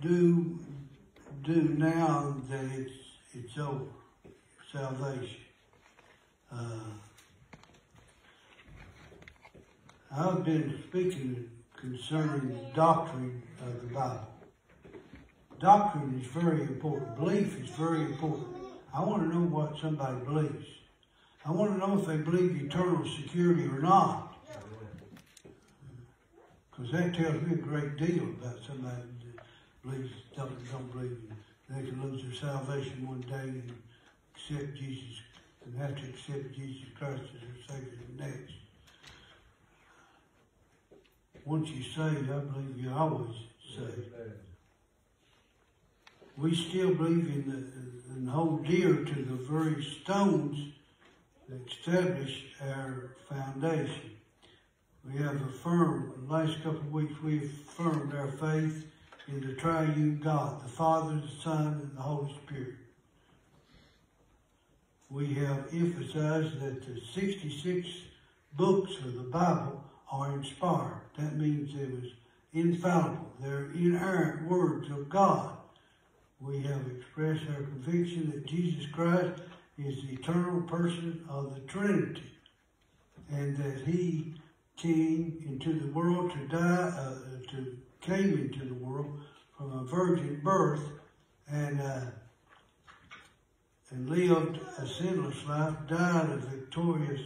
do do now that it's it's over? Salvation. Uh, I've been speaking concerning the doctrine of the Bible. Doctrine is very important. Belief is very important. I want to know what somebody believes. I want to know if they believe eternal security or not. Because that tells me a great deal about somebody that believes, don't, don't believe they can lose their salvation one day and accept Jesus and have to accept Jesus Christ as their Savior the next. Once you're saved, I believe you're always saved. We still believe in the, and hold dear to the very stones that establish our foundation. We have affirmed, the last couple of weeks, we affirmed our faith in the triune God, the Father, the Son, and the Holy Spirit. We have emphasized that the 66 books of the Bible are inspired. That means it was infallible. They're inerrant words of God. We have expressed our conviction that Jesus Christ is the eternal person of the Trinity and that he came into the world to die, uh, to came into the world from a virgin birth and uh, and lived a sinless life, died a victorious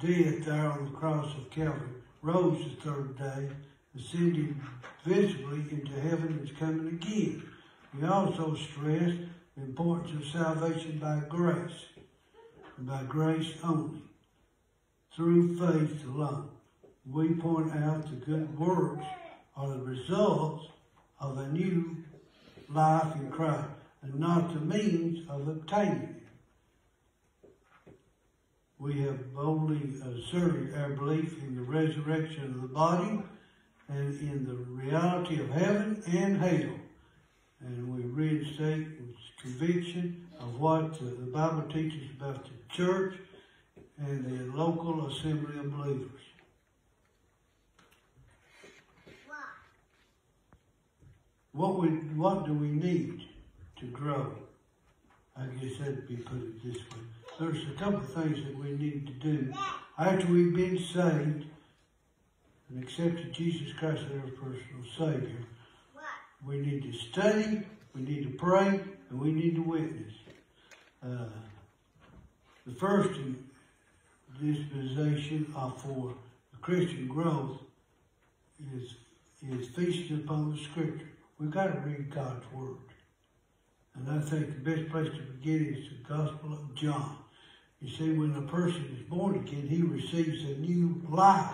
death there on the cross of Calvary, rose the third day, ascended visibly into heaven and is coming again. We also stress the importance of salvation by grace, and by grace only, through faith alone. We point out the good works are the results of a new life in Christ, and not the means of obtaining it. We have boldly asserted our belief in the resurrection of the body and in the reality of heaven and hell. And we reinstate with conviction of what the Bible teaches about the church and the local assembly of believers. What we what do we need to grow? I guess that'd be put it this way. There's a couple of things that we need to do after we've been saved and accepted Jesus Christ as our personal Savior. We need to study, we need to pray, and we need to witness. Uh, the first dispensation for Christian growth is is feasting upon the Scripture. We've got to read God's Word. And I think the best place to begin is the Gospel of John. You see, when a person is born again, he receives a new life.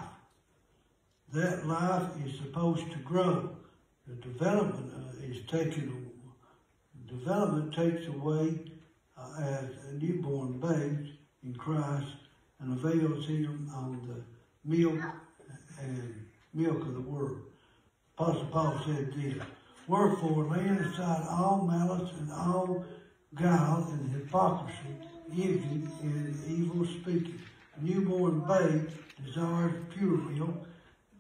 That life is supposed to grow. The development uh, is taken, development takes away uh, as a newborn babe in Christ and avails him on the milk and milk of the Word. Apostle Paul said this, Wherefore, laying aside all malice and all guile and hypocrisy, envy and evil speaking, a newborn babe desires pure milk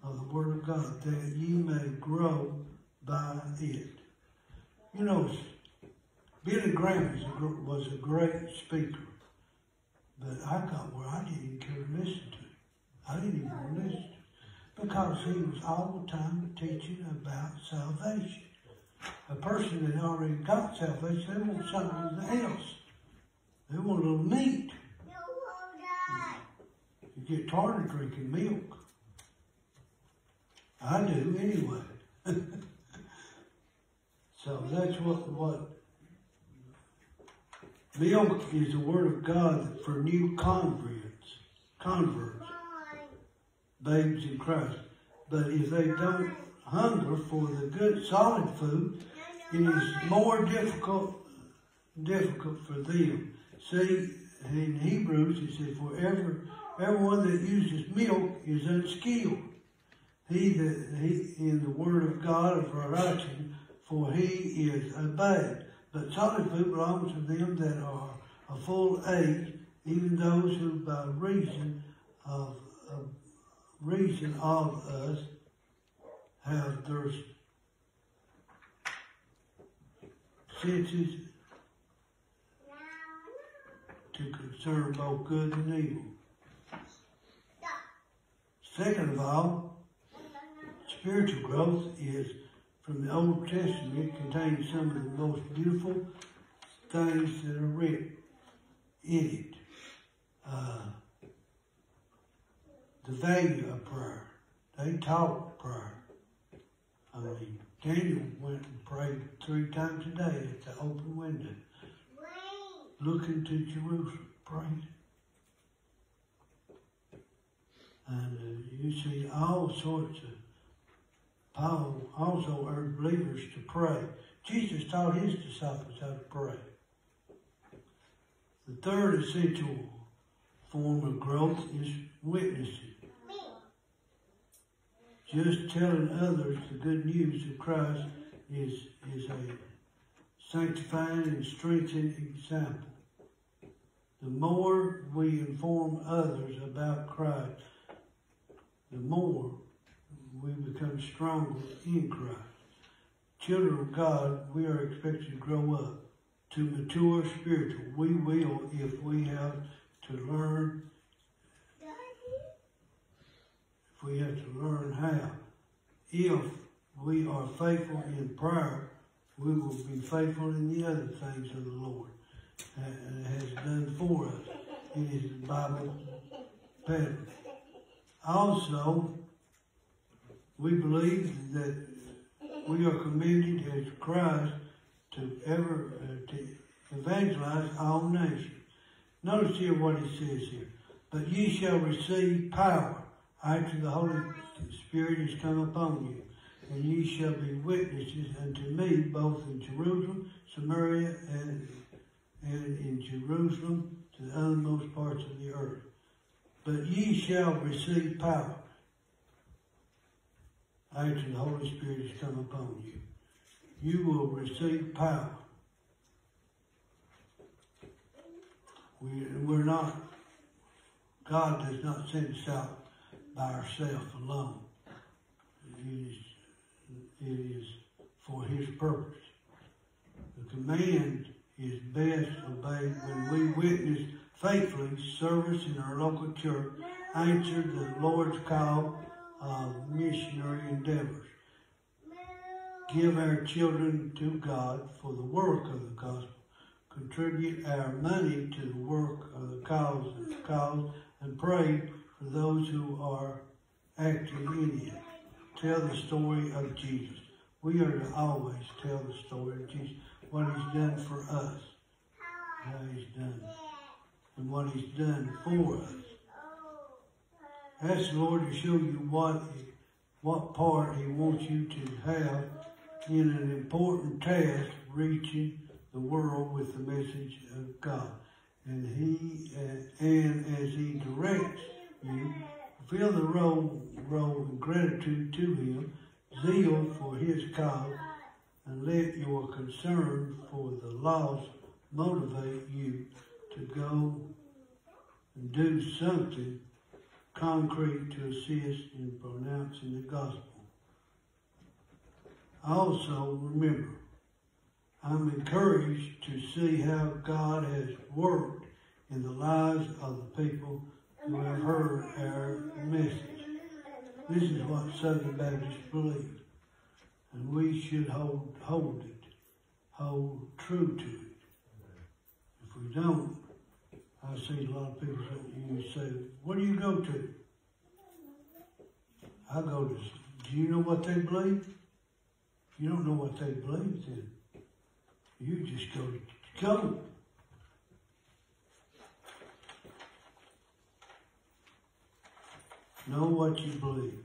of the Word of God, that ye may grow by it. You know, Billy Graham was a great speaker, but I got where I didn't care to listen to him. I didn't even want to listen because he was all the time teaching about salvation a person that already got salvation, they want something else. They want a little meat. You get tired of drinking milk. I do anyway. so that's what what milk is the word of God for new converts, converts, babes in Christ. But if they don't hunger for the good solid food, it is more difficult difficult for them. See, in Hebrews it says, For every, everyone that uses milk is unskilled. He that he in the word of God of righteousness, for he is babe. But solid food belongs to them that are a full age, even those who by reason of, of reason of us have thirst senses to concern both good and evil. Second of all, spiritual growth is from the Old Testament contains some of the most beautiful things that are written in it. Uh, the value of prayer. They taught prayer. I mean, Daniel went and prayed three times a day at the open window, looking to Jerusalem, praying. And uh, you see all sorts of, Paul also urged believers to pray. Jesus taught his disciples how to pray. The third essential form of growth is witnessing. Just telling others the good news of Christ is, is a sanctifying and strengthening example. The more we inform others about Christ, the more we become stronger in Christ. Children of God, we are expected to grow up to mature spiritual. We will if we have to learn if we have to learn how. If we are faithful in prayer, we will be faithful in the other things of the Lord and has done for us in his Bible pattern. Also, we believe that we are committed as Christ to ever uh, to evangelize all nations. Notice here what it says here. But ye shall receive power after the Holy Spirit is come upon you, and ye shall be witnesses unto me both in Jerusalem, Samaria, and, and in Jerusalem to the uttermost parts of the earth. But ye shall receive power after the Holy Spirit is come upon you. You will receive power. We, we're not, God does not send us out by ourselves alone. It is, it is for His purpose. The command is best obeyed when we witness faithfully service in our local church, answer the Lord's call of missionary endeavors. Give our children to God for the work of the gospel. Contribute our money to the work of the cause, the cause and pray for those who are active in it. Tell the story of Jesus. We are to always tell the story of Jesus, what he's done for us, how he's done and what he's done for us. Ask the Lord to show you what, what part he wants you to have in an important task reaching the world with the message of God. And he, and as he directs you, the role, role of gratitude to him, zeal for his cause, and let your concern for the lost motivate you to go and do something concrete to assist in pronouncing the gospel. Also, remember, I'm encouraged to see how God has worked in the lives of the people who have heard our message. This is what Southern Baptists believe, and we should hold, hold it, hold true to it. If we don't, I see a lot of people that you say, what do you go to? I go to, do you know what they believe? You don't know what they believe then. You just go to go. Know what you believe.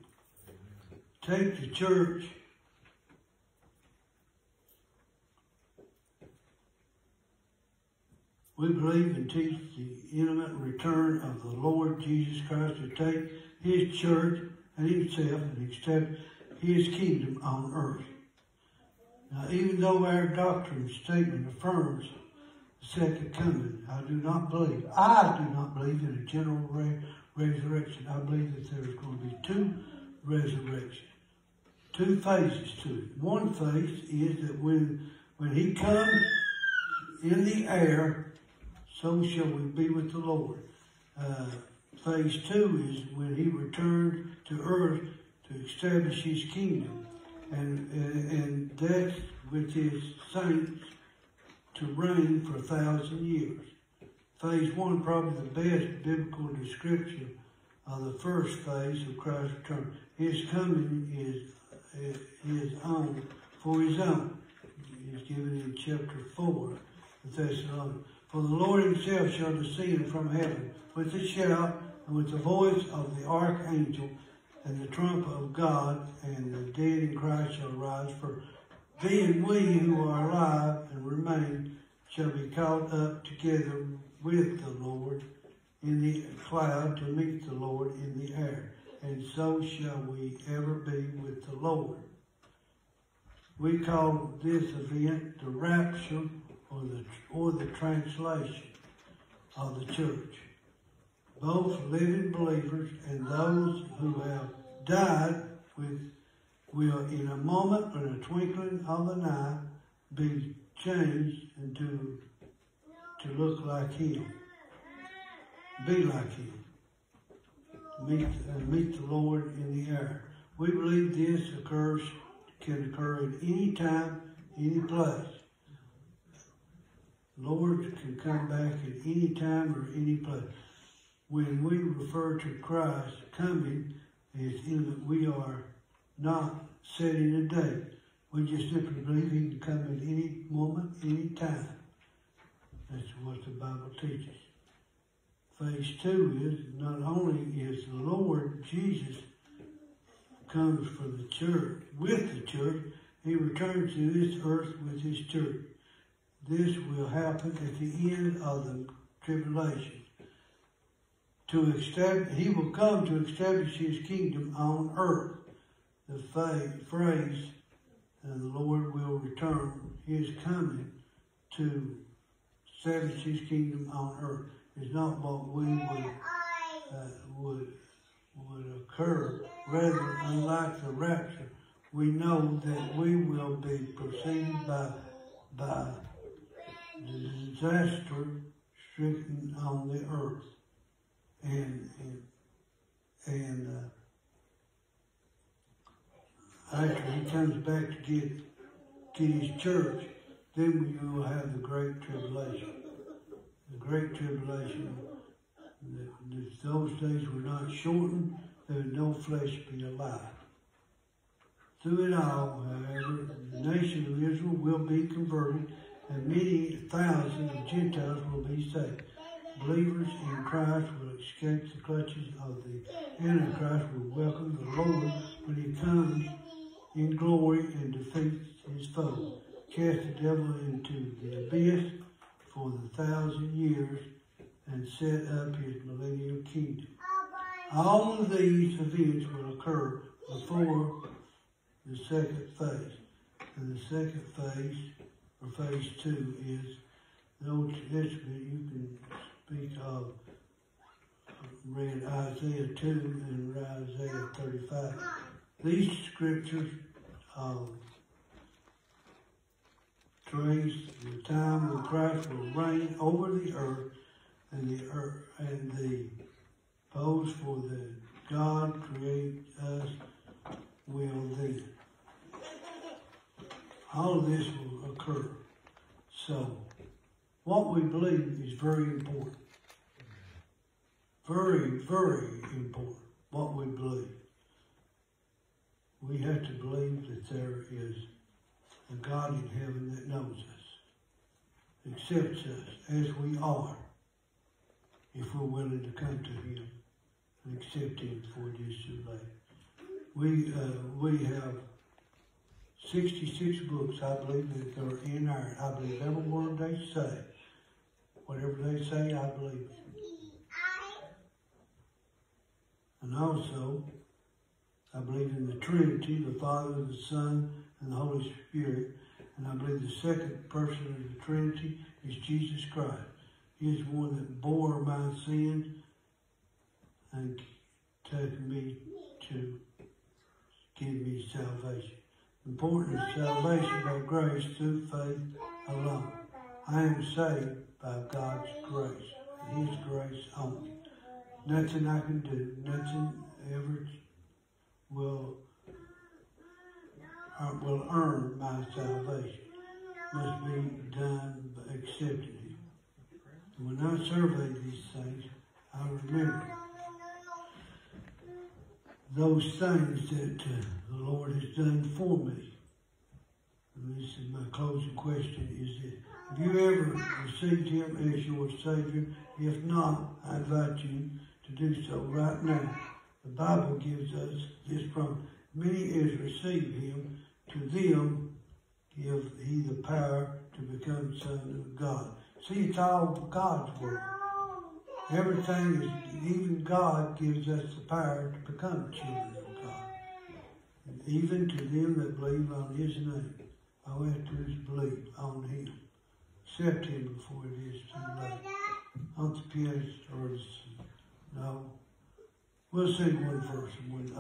Take the church We believe and teach the imminent return of the Lord Jesus Christ to take his church and himself and establish his kingdom on earth. Now, even though our doctrine statement affirms the second coming, I do not believe, I do not believe in a general resurrection. I believe that there is going to be two resurrections, two phases to it. One phase is that when, when he comes in the air, so shall we be with the Lord. Uh, phase two is when he returned to earth to establish his kingdom. And, and, and that's with his saints to reign for a thousand years. Phase one, probably the best biblical description of the first phase of Christ's return. His coming is, is his own, for his own. He's given in chapter 4 of Thessalonians. For the Lord himself shall descend from heaven with a shout and with the voice of the archangel and the trump of God, and the dead in Christ shall rise. For then we who are alive and remain shall be caught up together with the Lord in the cloud to meet the Lord in the air, and so shall we ever be with the Lord. We call this event the rapture or the, or the translation of the church. Both living believers and those who have died with will in a moment or a twinkling of an eye be changed into to look like him. Be like him. Meet, meet the Lord in the air. We believe this occurs can occur at any time, any place. Lord can come back at any time or any place. When we refer to Christ coming, it's we are not setting a date. We just simply believe he can come at any moment, any time. That's what the Bible teaches. Phase two is not only is the Lord Jesus comes for the church, with the church, he returns to this earth with his church. This will happen at the end of the tribulation. To establish, he will come to establish his kingdom on earth. The phrase, and the Lord will return, his coming to establish his kingdom on earth. Is not what we would, uh, would would occur. Rather, unlike the rapture, we know that we will be preceded by, by disaster stricken on the earth. And, and, and uh, after he comes back to get, get his church, then you will have the great tribulation. The great tribulation those days were not shortened, there was no flesh be alive. Through it all, however, the nation of Israel will be converted, and many thousands of Gentiles will be saved. Believers in Christ will escape the clutches of the Antichrist, will welcome the Lord when he comes in glory and defeats his foe. Cast the devil into the abyss for the thousand years and set up his millennial kingdom. All of these events will occur before the second phase. And the second phase, or phase two, is the Old Testament. You can speak of, read Isaiah 2 and Isaiah 35. These scriptures um, the time when Christ will reign over the earth and the earth and the pose for the God create us will then. All of this will occur. So, what we believe is very important. Very, very important. What we believe. We have to believe that there is a God in heaven that knows us, accepts us as we are if we're willing to come to Him and accept Him for it is too late. We, uh, we have 66 books, I believe, that are in our, I believe every word they say. Whatever they say, I believe. And also, I believe in the Trinity, the Father, the Son, and the Holy Spirit. And I believe the second person of the Trinity is Jesus Christ. He is the one that bore my sins and took me to give me salvation. The important is salvation by grace through faith alone. I am saved by God's grace, His grace only. Nothing I can do, nothing ever will uh, will earn my salvation. Must be done. And when I survey these things, I remember those things that uh, the Lord has done for me. And this is my closing question: Is that have you ever received Him as your Savior? If not, I invite you to do so right now. The Bible gives us this promise. Many as receive Him, to them give He the power to become sons of God. See, it's all God's work. Everything is, even God gives us the power to become children of God. And even to them that believe on His name, all we have to do is believe on Him. Accept Him before it is too late. On the pianist or no. We'll sing one verse and one.